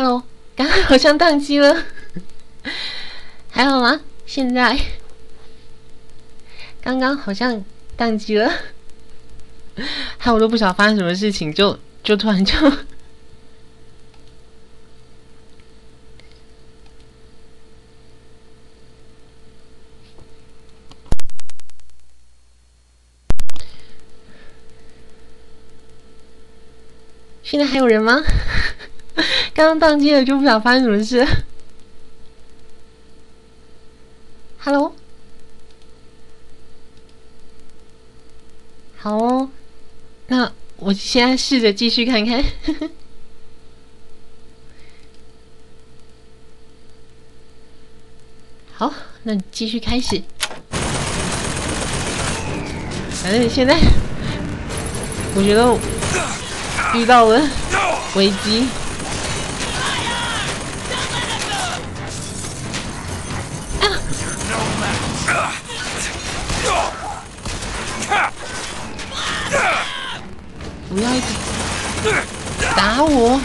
Hello，刚刚好像宕机了，还好吗？现在刚刚好像宕机了，害我都不晓得发生什么事情，就就突然就。现在还有人吗？刚刚宕机了，就不想发生什么事。Hello，好哦，那我现在试着继续看看。好，那继续开始。反正现在，我觉得。遇到了危机，我！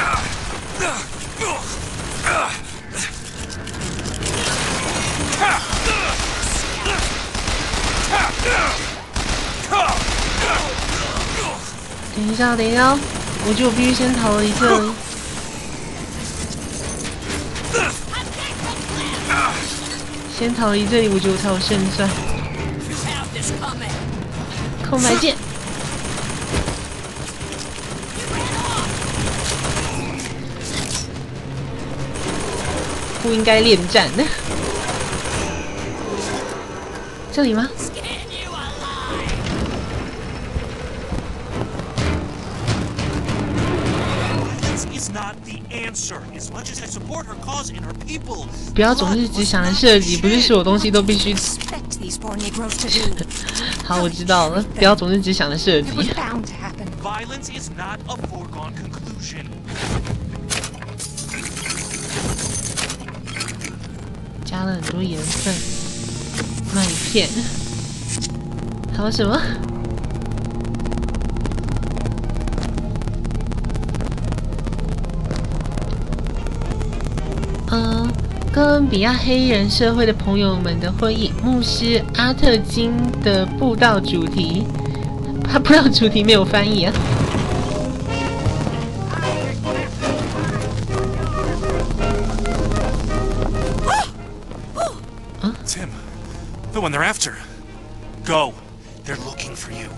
等一下，等一下。我觉得我必须先逃离这里，先逃离这里，我就才有胜算。空白剑，不应该恋战，这里吗？不要总是只想着设计，不是所有东西都必须。好，我知道了。不要总是只想着设计。了很多盐分，麦片，还有什么？嗯，哥伦比亚黑人社会的朋友们的会议，牧师阿特金的布道主题，他布道主题没有翻译啊。the one they're after. Go. They're looking for you.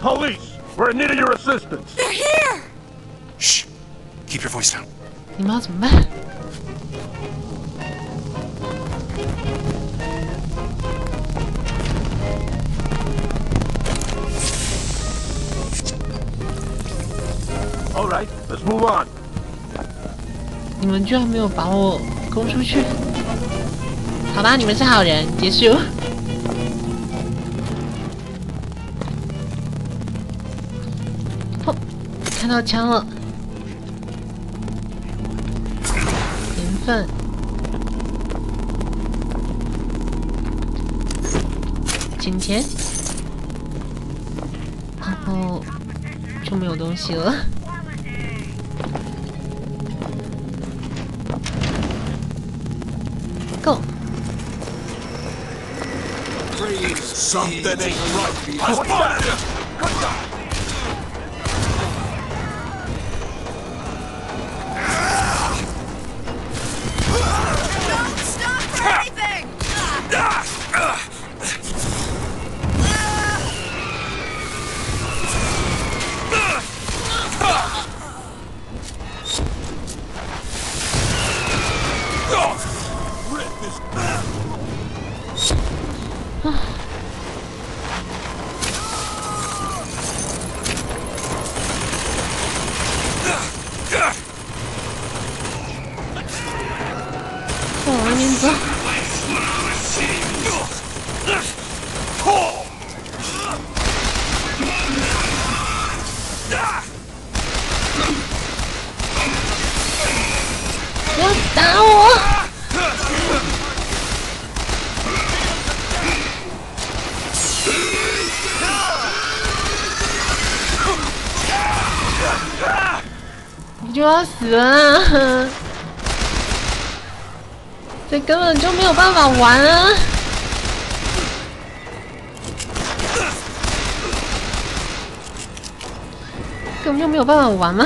Police, we're in need of your assistance. They're here. Shh. Keep your voice down. 你们要怎么办？Let's move on. 你们居然没有把我攻出去？ 好吧，你们是好人。结束。哦，看到枪了。盐分。金钱。然后就没有东西了。Something ain't right. I spotted him! 我玩明白错冲打我！你就要死这根本就没有办法玩啊，根本就没有办法玩吗。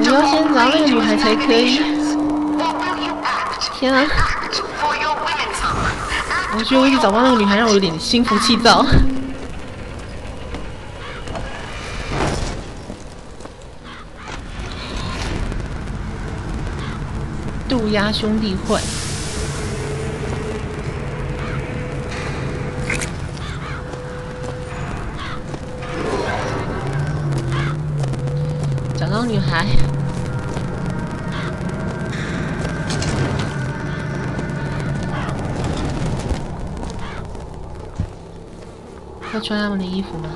你要先拿那个女孩才可以。天啊！我觉得我一直找不到那个女孩，让我有点心浮气躁。渡鸦兄弟会，找到女孩。穿他们的衣服吗？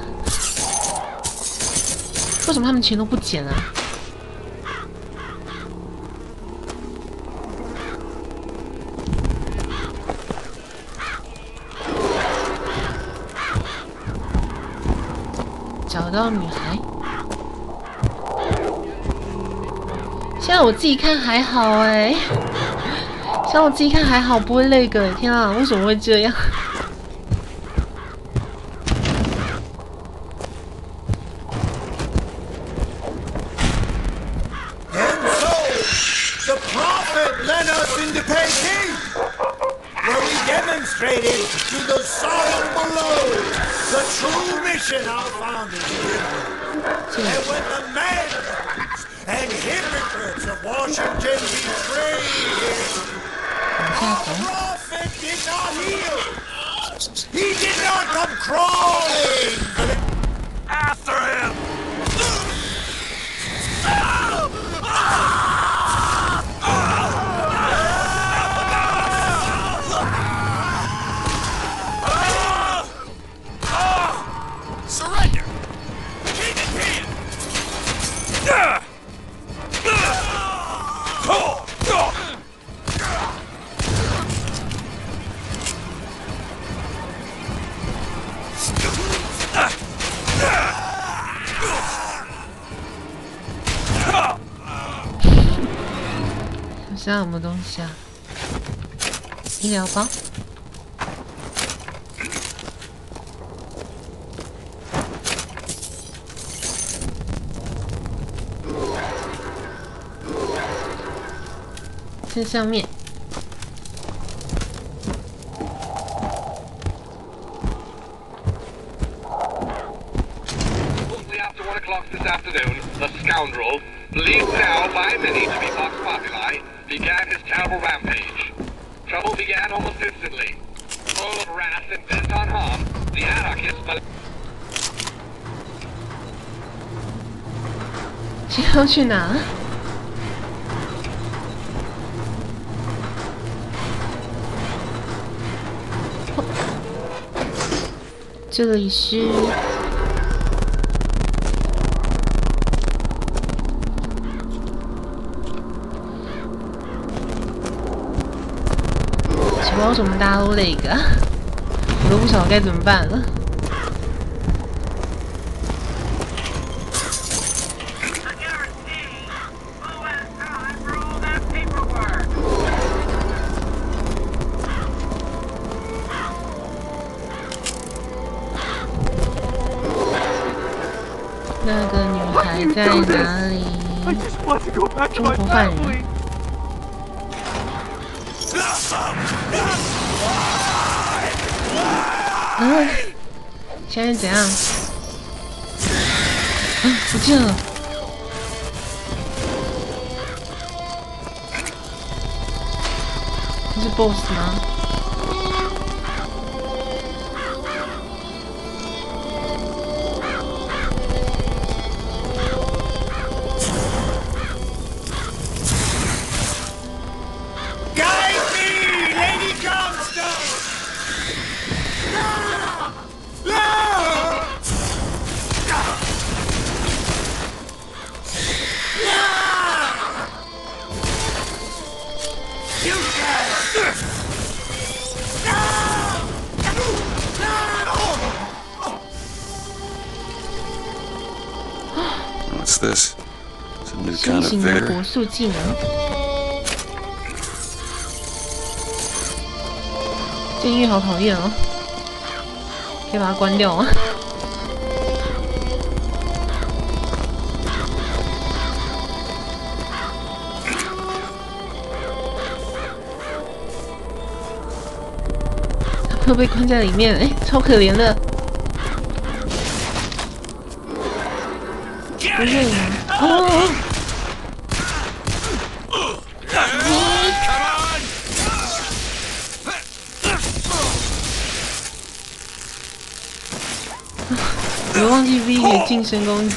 为什么他们钱都不捡啊？找到女孩，现在我自己看还好哎、现在我自己看还好，不会累个。天啊，为什么会这样？the 진시황 및 scoundrel, believed now by many to be Vox Populi, began his terrible rampage. Trouble began almost instantly. Full of wrath and bent on harm, the anarchists bel- 现在要去哪？这里是 为什么大家都那个？我都不晓得该怎么办了。那个女孩在哪里中国犯人.嗯，现在怎样？嗯，不见了。这是 BOSS 吗 this? It's a new 新 kind of 型的 vigor. 火速技能。这音乐好讨厌哦，可以把它关掉吗？会被关在里面，哎，超可怜的。不是哦，我忘记 V 给近身攻击。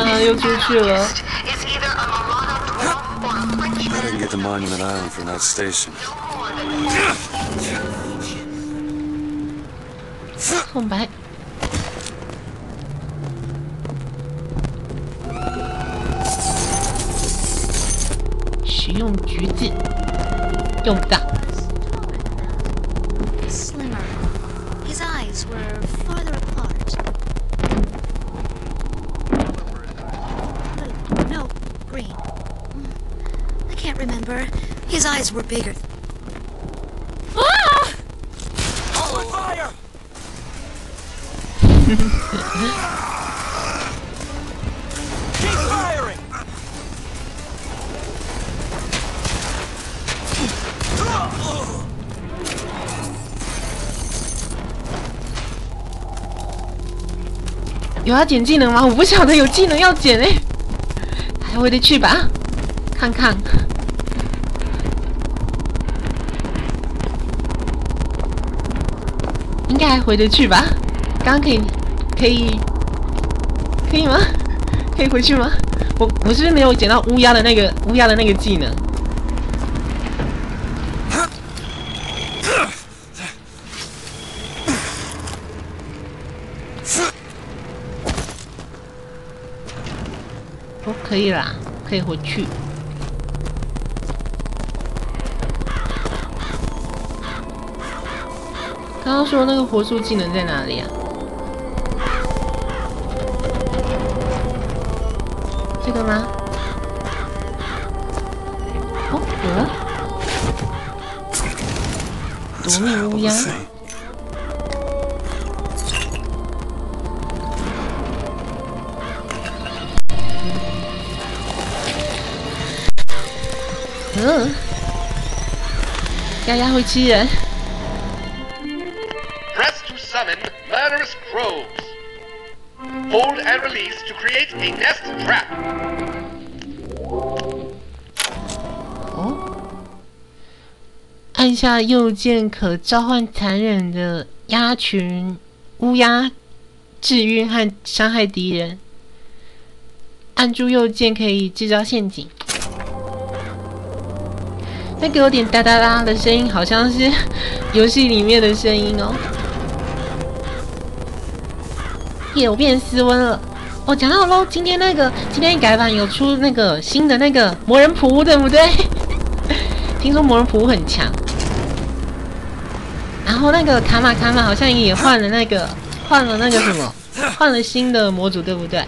嗯，又出去了。I didn't get the Monument Island from that station. 空白。使用橘子，用不到。有要捡技能吗？我不晓得，有技能要捡。哎，还回得去吧？看看。该还回得去吧？刚刚可以，可以，可以吗？可以回去吗？我我是不是没有捡到乌鸦的那个乌鸦的那个技能？哦，可以啦，可以回去。刚刚说那个火速技能在哪里啊？这个吗？哦，有了。夺命乌鸦。嗯，丫丫会吃人。Hold and release to create a nest trap. 哦，按下右键可召唤残忍的鸭群乌鸦，治愈和伤害敌人。按住右键可以制造陷阱。那个有点哒哒哒的声音，好像是 游戏里面的声音哦。耶，我变斯温了。哦，讲到喽，今天那个今天改版有出那个新的那个魔人仆，对不对？听说魔人仆很强。然后那个卡玛卡玛好像也换了那个换了那个什么，换了新的模组，对不对？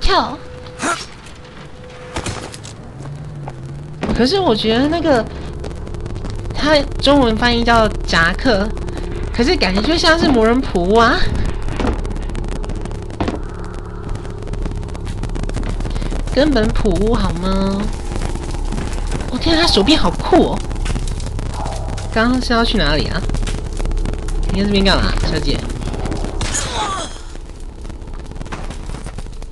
跳。可是我觉得那个，它中文翻译叫扎克，可是感觉就像是魔人仆啊。根本普屋好吗？我、天，他手臂好酷哦！刚刚是要去哪里啊？你在这边干嘛，小姐？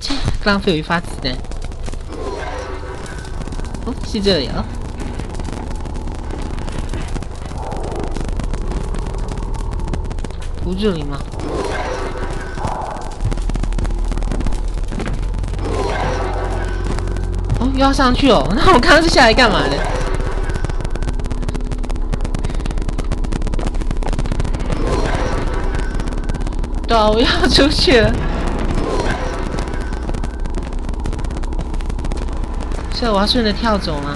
切，浪费我一发子弹。哦，是这里哦。不这里吗？又要上去哦，那我刚刚是下来干嘛的？对啊，我要出去了。这我要顺着跳走吗？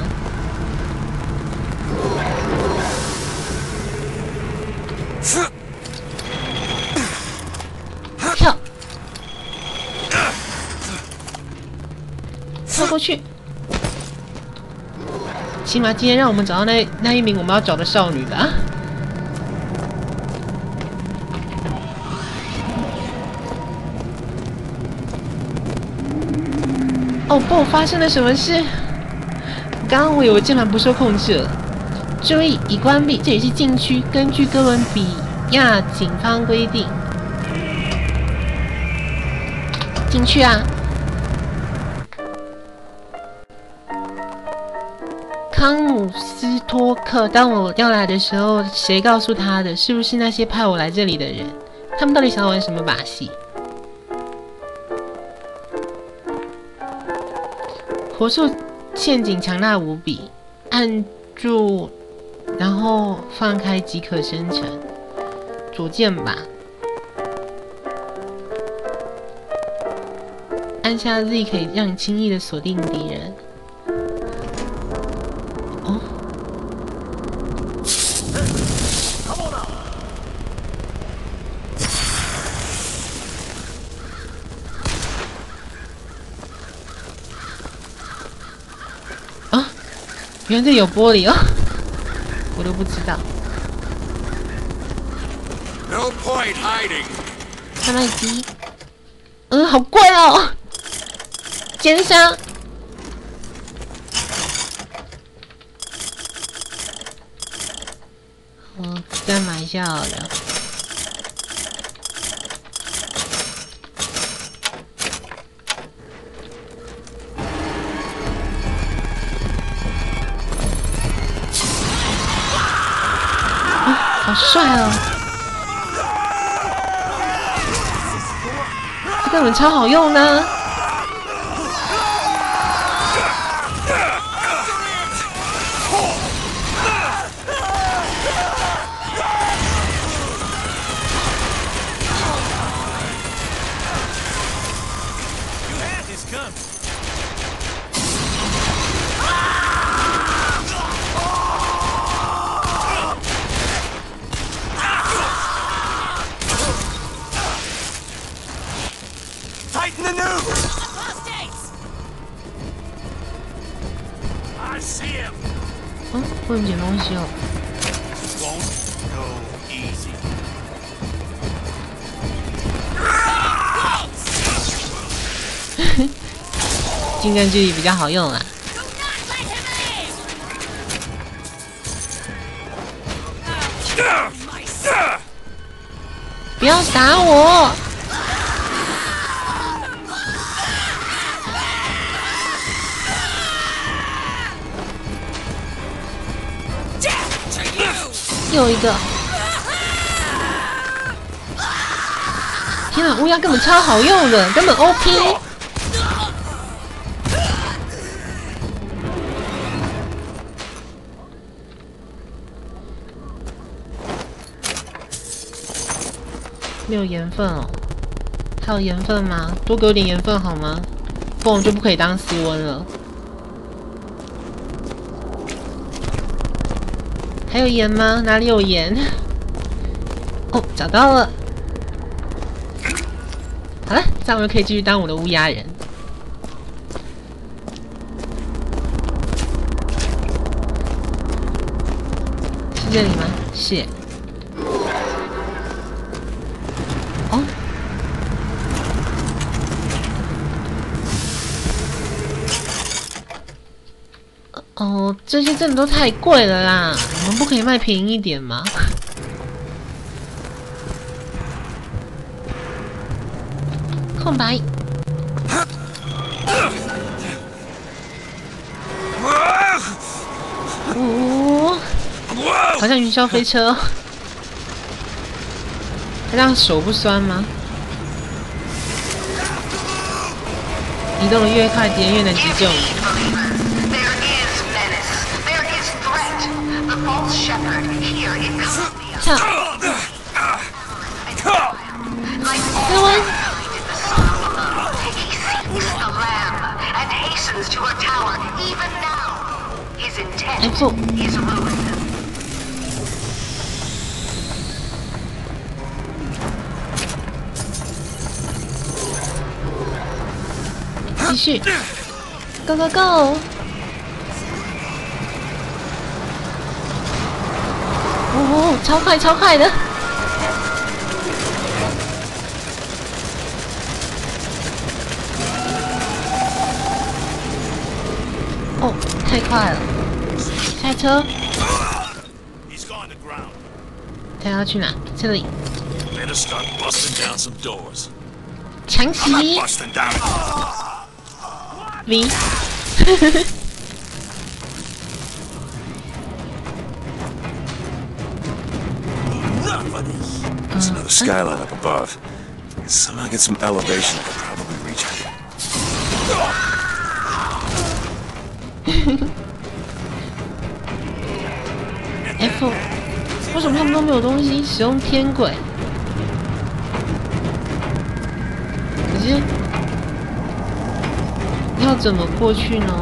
起码今天让我们找到那那一名我们要找的少女吧。哦不，发生了什么事？刚刚我以为键盘不受控制了。注意，已关闭，这里是禁区。根据哥伦比亚警方规定，进去啊！斯托克，当我要来的时候，谁告诉他的？是不是那些派我来这里的人？他们到底想要玩什么把戏？火速陷阱强大无比，按住，然后放开即可生成。左键吧，按下 Z 可以让你轻易的锁定敌人。原来这有玻璃哦，我都不知道。No point hiding. 开麦机，嗯，好贵哦，奸商。嗯再买一下好了。帅啊，这个怎么超好用呢？近距离比较好用啊。不要打我！又一个！天啊，乌鸦根本超好用的，根本 OP。有盐分哦，还有盐分吗？多给我点盐分好吗？不然我就不可以当斯温了。还有盐吗？哪里有盐？哦，找到了。好了，这样我就可以继续当我的乌鸦人。是这里吗？是。哦。哦，这些真的都太贵了啦！你们不可以卖便宜一点吗？空白。呜、好像云霄飞车。让手不酸吗？移动的越快，敌人越能急救。哎，不。续，Go Go Go！哦，超快超快的！哦，太快了！下车.他要去哪？这里.强袭 busting down. V。 Enough of this. There's another skyline up above. Somehow get some elevation, I could probably reach it. F，为什么他们都没有东西使用天轨？可是 要怎么过去呢？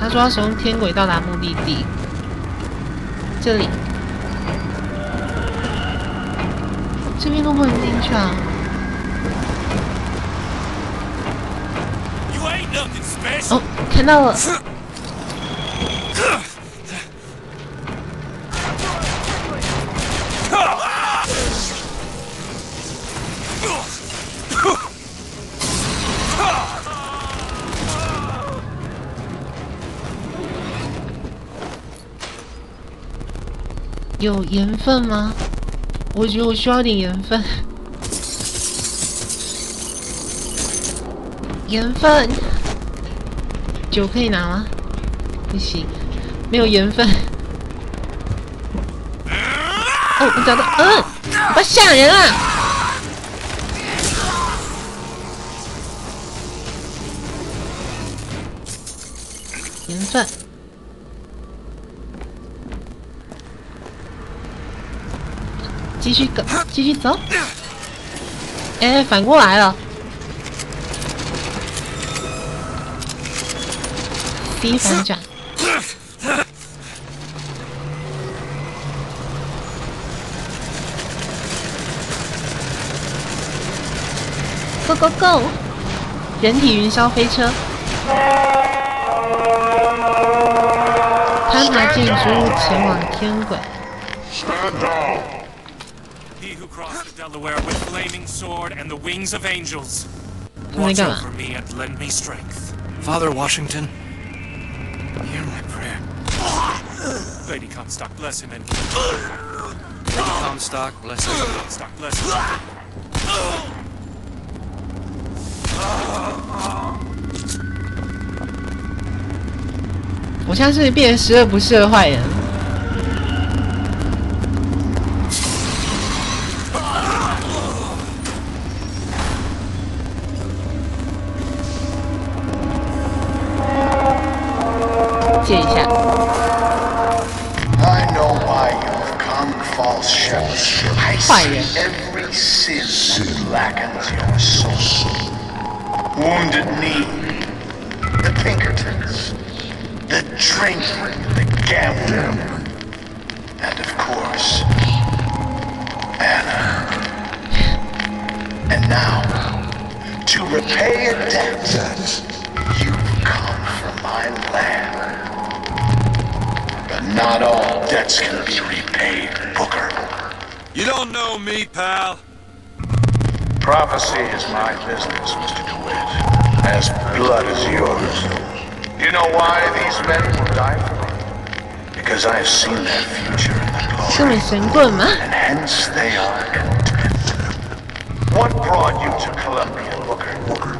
他说要使用天轨到达目的地，这里，这边都不能进去啊.哦，看到了，有盐分吗？我觉得我需要点盐分。盐分，酒可以拿吗？不行，没有盐分。哦，我找到，嗯，不要吓人啊！盐分。继续走，继续走。哎，反过来了。第一反转。Go go go！人体云霄飞车。攀爬建筑物前往天轨。He who crossed the Delaware with flaming sword and the wings of angels. 他们 Watch 在干嘛？ over me and lend me strength. Father Washington, hear my prayer. Lady Comstock, bless him and Comstock, bless him. Comstock, bless him. 我现在是变成十恶不赦的坏人。 Sin that blackens your soul. Wounded knee, the Pinkertons, the drink, the gambling, and of course, Anna. And now, to repay a debt, you've come from my land. Not all debts can be repaid, Booker. You don't know me, pal. Prophecy is my business, Mr. DeWitt. As blood is yours. Do you know why these men will die for me? Because I have seen their future in the glory. and hence they are content. What brought you to Columbia, Booker? Booker.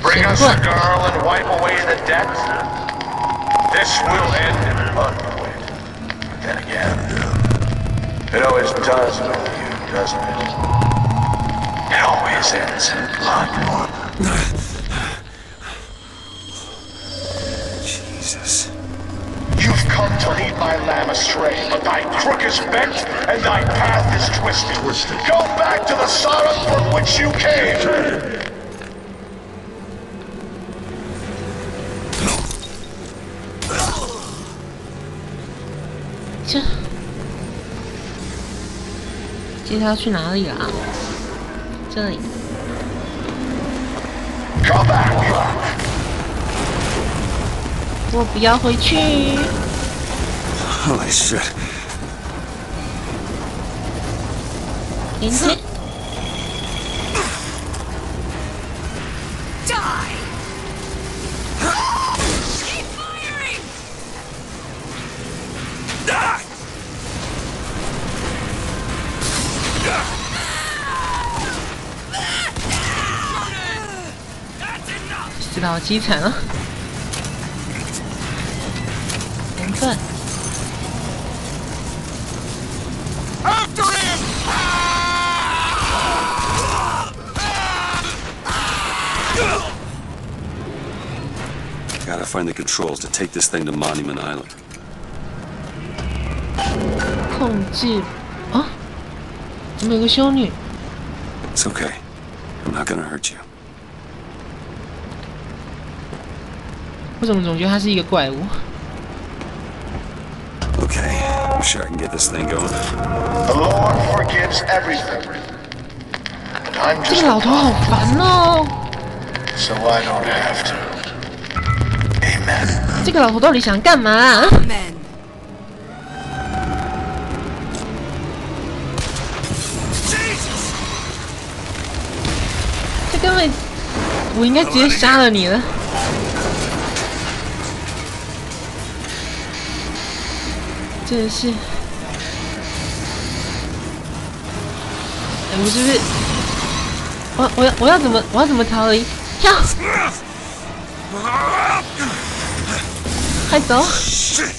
Bring us the girl and wipe away the debt? This will end in blood it always does with you, doesn't it? It always ends in blood. Jesus. You've come to lead my lamb astray. but thy crook is bent and thy path is twisted. Go back to the Sodom from which you came. 他要去哪里啦？这里。我不要回去。Holy shit. 连接。enough! 死的好凄惨啊！缘分。 After him! Gotta find the controls to take this thing to Monument Island. 控制啊？怎么有个修女？ It's okay. I'm not gonna hurt you. 为什么总觉得她是一个怪物？Okay, I'm sure I can get this thing going. The Lord forgives everything. And I'm 这 just 个老头好烦哦！so I don't have to. Amen. 这个老头到底想干嘛、啊.这根本，我应该直接杀了你了。真的是，哎，我是不是？我我要我要怎么我要怎么逃离？跳！快走！Shit!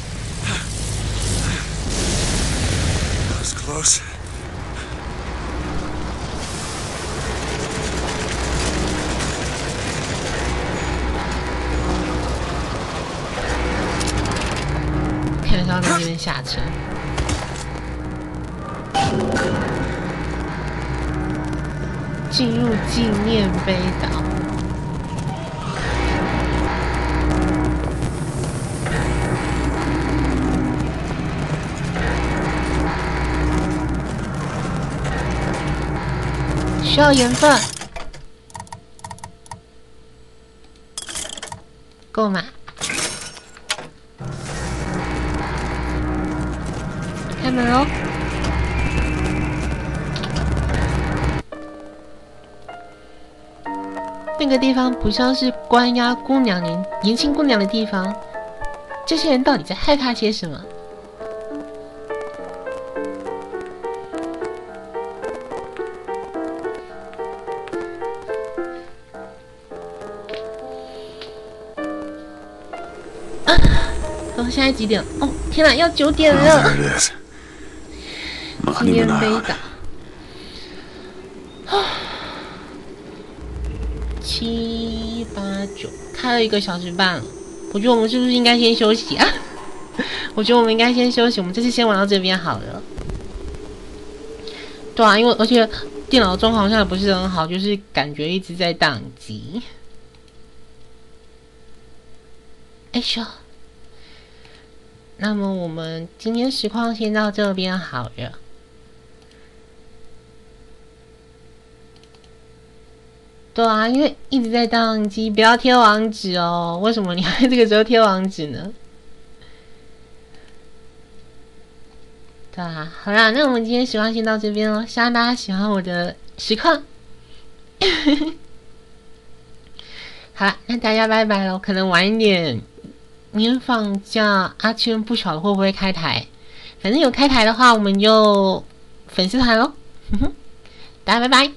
That was close. 看得到在这边下车。进入纪念碑岛。需要缘分。购买。门哦！那个地方不像是关押姑娘年年轻姑娘的地方，这些人到底在害怕些什么？啊！哦，现在几点了？哦，天哪，要九点 Oh, 了！There it is. 纪念 Monument 碑 Island. 岛。啊，七八九，开了一个小时半。我觉得我们是不是应该先休息啊？我觉得我们应该先休息，我们这次先玩到这边好了。对啊，因为而且电脑状况现在不是很好，就是感觉一直在宕机。哎咻，那么我们今天实况先到这边好了。对啊，因为一直在宕机，不要贴网址哦。为什么你还这个时候贴网址呢？对啊，好啦，那我们今天实况先到这边喽，希望大家喜欢我的实况。好啦，那大家拜拜喽。可能晚一点，明天放假，阿圈不晓得会不会开台。反正有开台的话，我们就粉丝团喽。大家拜拜。